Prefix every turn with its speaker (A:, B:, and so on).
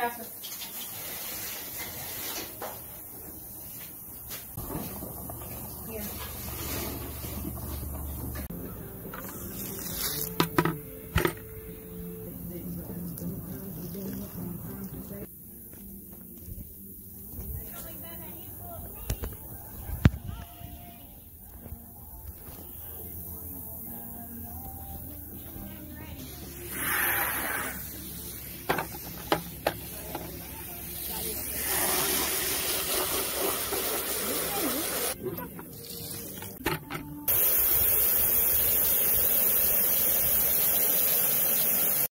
A: Catholic.